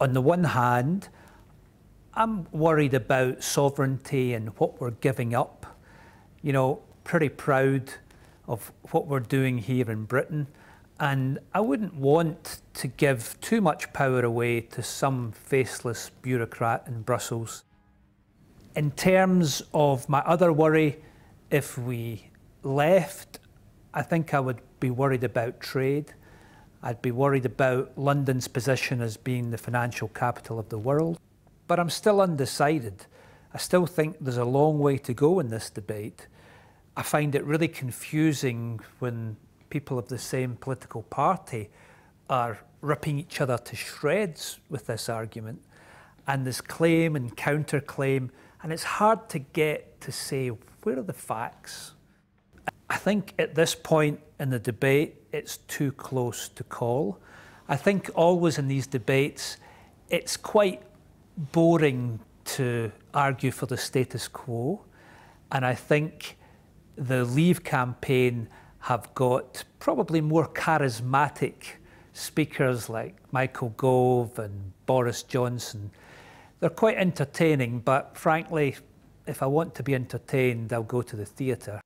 on the one hand, I'm worried about sovereignty and what we're giving up. You know, pretty proud of what we're doing here in Britain. And I wouldn't want to give too much power away to some faceless bureaucrat in Brussels. In terms of my other worry, if we left, I think I would be worried about trade. I'd be worried about London's position as being the financial capital of the world. But I'm still undecided. I still think there's a long way to go in this debate. I find it really confusing when people of the same political party are ripping each other to shreds with this argument and this claim and counterclaim, and it's hard to get to say where are the facts. I think at this point in the debate, it's too close to call. I think always in these debates, it's quite boring to argue for the status quo. And I think the Leave campaign have got probably more charismatic speakers like Michael Gove and Boris Johnson. They're quite entertaining, but frankly, if I want to be entertained, I'll go to the theatre.